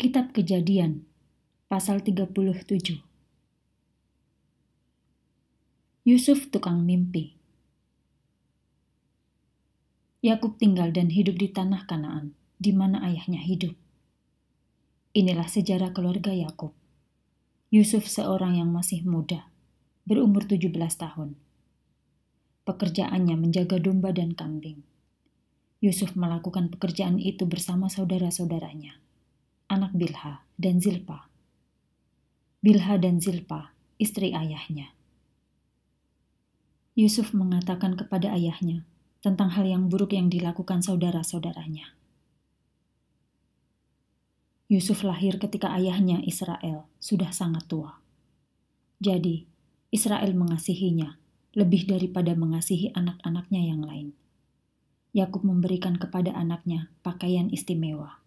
Kitab Kejadian, pasal 37. Yusuf tukang mimpi. Yakub tinggal dan hidup di tanah Kanaan, di mana ayahnya hidup. Inilah sejarah keluarga Yakub. Yusuf seorang yang masih muda, berumur 17 tahun. Pekerjaannya menjaga domba dan kambing. Yusuf melakukan pekerjaan itu bersama saudara-saudaranya anak Bilha dan Zilpa. Bilha dan Zilpa, istri ayahnya. Yusuf mengatakan kepada ayahnya tentang hal yang buruk yang dilakukan saudara-saudaranya. Yusuf lahir ketika ayahnya Israel sudah sangat tua. Jadi, Israel mengasihinya lebih daripada mengasihi anak-anaknya yang lain. Yakub memberikan kepada anaknya pakaian istimewa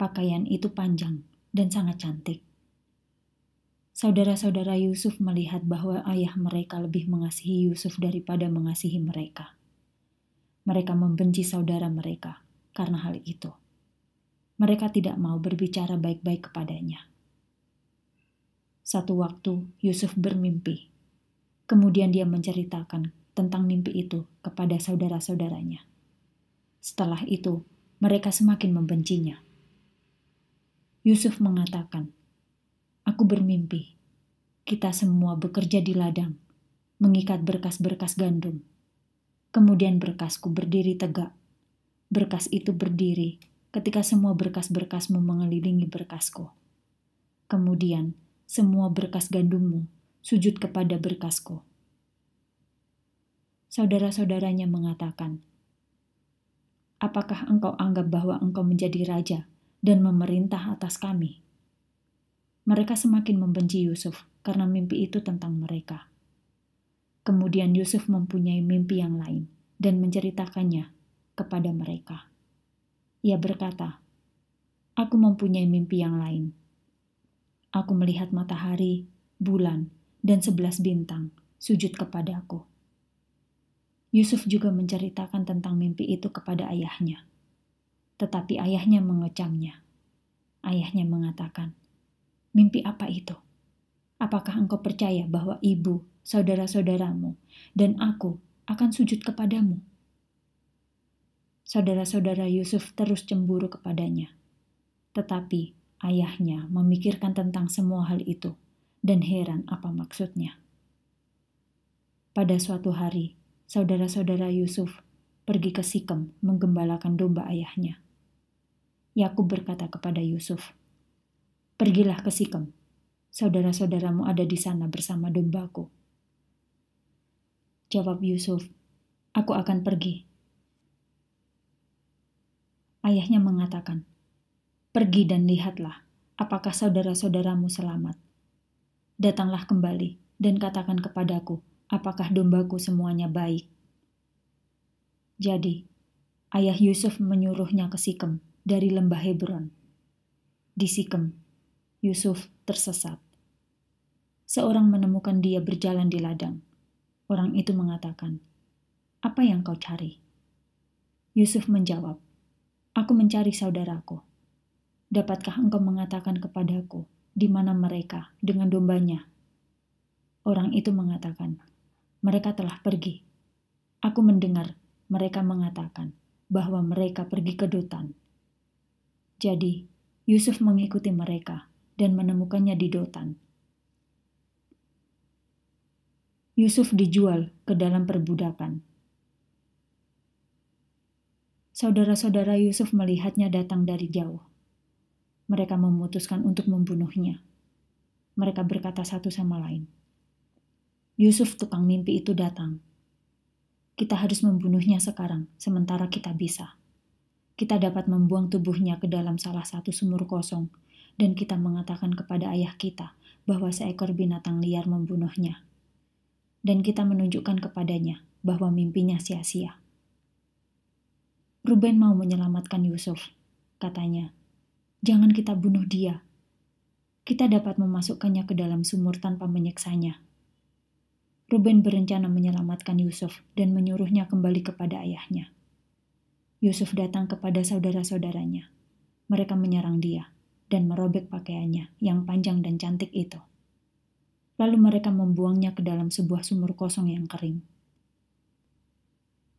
Pakaian itu panjang dan sangat cantik. Saudara-saudara Yusuf melihat bahwa ayah mereka lebih mengasihi Yusuf daripada mengasihi mereka. Mereka membenci saudara mereka karena hal itu. Mereka tidak mau berbicara baik-baik kepadanya. Satu waktu Yusuf bermimpi. Kemudian dia menceritakan tentang mimpi itu kepada saudara-saudaranya. Setelah itu, mereka semakin membencinya. Yusuf mengatakan, Aku bermimpi, kita semua bekerja di ladang, mengikat berkas-berkas gandum. Kemudian berkasku berdiri tegak. Berkas itu berdiri ketika semua berkas-berkasmu mengelilingi berkasku. Kemudian semua berkas gandummu sujud kepada berkasku. Saudara-saudaranya mengatakan, Apakah engkau anggap bahwa engkau menjadi raja dan memerintah atas kami. Mereka semakin membenci Yusuf karena mimpi itu tentang mereka. Kemudian Yusuf mempunyai mimpi yang lain dan menceritakannya kepada mereka. Ia berkata, "Aku mempunyai mimpi yang lain. Aku melihat matahari, bulan, dan sebelas bintang sujud kepadaku." Yusuf juga menceritakan tentang mimpi itu kepada ayahnya. Tetapi ayahnya mengecamnya. Ayahnya mengatakan, "Mimpi apa itu? Apakah engkau percaya bahwa ibu, saudara-saudaramu, dan aku akan sujud kepadamu?" Saudara-saudara Yusuf terus cemburu kepadanya, tetapi ayahnya memikirkan tentang semua hal itu dan heran apa maksudnya. Pada suatu hari, saudara-saudara Yusuf pergi ke Sikem menggembalakan domba ayahnya. Yakub berkata kepada Yusuf, "Pergilah ke Sikem. Saudara-saudaramu ada di sana bersama dombaku." Jawab Yusuf, "Aku akan pergi." Ayahnya mengatakan, "Pergi dan lihatlah apakah saudara-saudaramu selamat. Datanglah kembali dan katakan kepadaku apakah dombaku semuanya baik." Jadi, ayah Yusuf menyuruhnya ke Sikem dari lembah Hebron. Di Sikem, Yusuf tersesat. Seorang menemukan dia berjalan di ladang. Orang itu mengatakan, "Apa yang kau cari?" Yusuf menjawab, "Aku mencari saudaraku. Dapatkah engkau mengatakan kepadaku di mana mereka dengan dombanya?" Orang itu mengatakan, "Mereka telah pergi. Aku mendengar mereka mengatakan bahwa mereka pergi ke Dotan." Jadi, Yusuf mengikuti mereka dan menemukannya di Dotan. Yusuf dijual ke dalam perbudakan. Saudara-saudara Yusuf melihatnya datang dari jauh. Mereka memutuskan untuk membunuhnya. Mereka berkata satu sama lain, "Yusuf, tukang mimpi itu datang. Kita harus membunuhnya sekarang, sementara kita bisa." Kita dapat membuang tubuhnya ke dalam salah satu sumur kosong, dan kita mengatakan kepada ayah kita bahwa seekor binatang liar membunuhnya. Dan kita menunjukkan kepadanya bahwa mimpinya sia-sia. Ruben mau menyelamatkan Yusuf, katanya. Jangan kita bunuh dia. Kita dapat memasukkannya ke dalam sumur tanpa menyiksanya. Ruben berencana menyelamatkan Yusuf dan menyuruhnya kembali kepada ayahnya. Yusuf datang kepada saudara-saudaranya. Mereka menyerang dia dan merobek pakaiannya yang panjang dan cantik itu. Lalu mereka membuangnya ke dalam sebuah sumur kosong yang kering.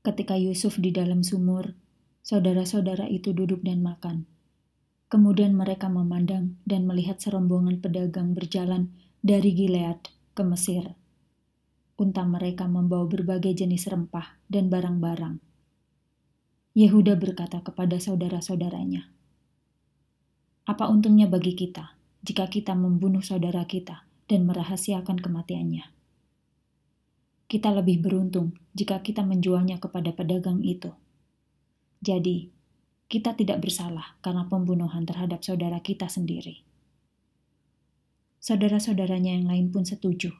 Ketika Yusuf di dalam sumur, saudara-saudara itu duduk dan makan. Kemudian mereka memandang dan melihat serombongan pedagang berjalan dari Gilead ke Mesir. Unta mereka membawa berbagai jenis rempah dan barang-barang. Yehuda berkata kepada saudara-saudaranya, "Apa untungnya bagi kita jika kita membunuh saudara kita dan merahasiakan kematiannya?" kita lebih beruntung jika kita menjualnya kepada pedagang itu. Jadi, kita tidak bersalah karena pembunuhan terhadap saudara kita sendiri. Saudara-saudaranya yang lain pun setuju.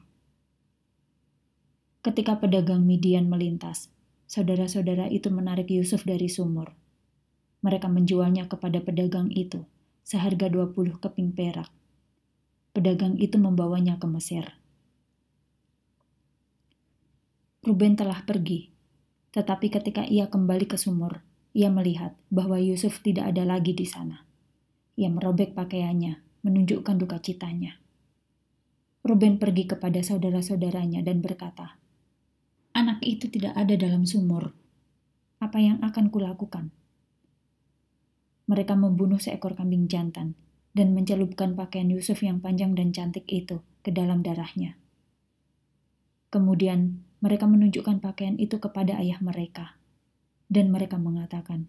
Ketika pedagang Midian melintas, saudara-saudara itu menarik Yusuf dari sumur. Mereka menjualnya kepada pedagang itu seharga 20 keping perak. Pedagang itu membawanya ke Mesir. Ruben telah pergi, tetapi ketika ia kembali ke sumur, ia melihat bahwa Yusuf tidak ada lagi di sana. Ia merobek pakaiannya, menunjukkan duka citanya. Ruben pergi kepada saudara-saudaranya dan berkata, "Anak itu tidak ada dalam sumur. Apa yang akan kulakukan?" Mereka membunuh seekor kambing jantan dan mencelupkan pakaian Yusuf yang panjang dan cantik itu ke dalam darahnya. Kemudian mereka menunjukkan pakaian itu kepada ayah mereka, dan mereka mengatakan,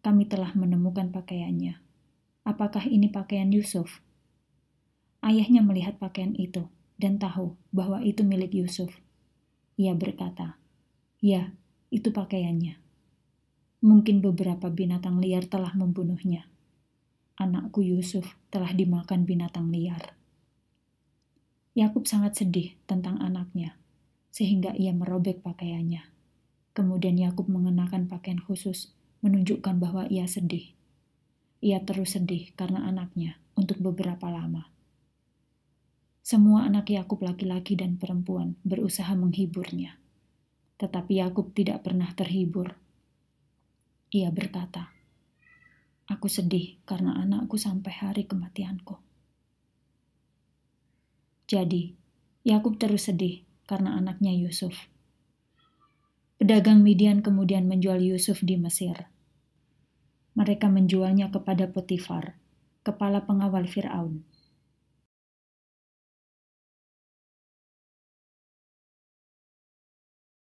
"Kami telah menemukan pakaiannya. Apakah ini pakaian Yusuf?" Ayahnya melihat pakaian itu dan tahu bahwa itu milik Yusuf. Ia berkata, "Ya, itu pakaiannya." Mungkin beberapa binatang liar telah membunuhnya. Anakku Yusuf telah dimakan binatang liar. Yakub sangat sedih tentang anaknya sehingga ia merobek pakaiannya. Kemudian Yakub mengenakan pakaian khusus, menunjukkan bahwa ia sedih. Ia terus sedih karena anaknya untuk beberapa lama. Semua anak Yakub laki-laki dan perempuan berusaha menghiburnya, tetapi Yakub tidak pernah terhibur. Ia berkata, "Aku sedih karena anakku sampai hari kematianku." Jadi, Yakub terus sedih karena anaknya Yusuf. Pedagang Midian kemudian menjual Yusuf di Mesir. Mereka menjualnya kepada Potifar, kepala pengawal Firaun.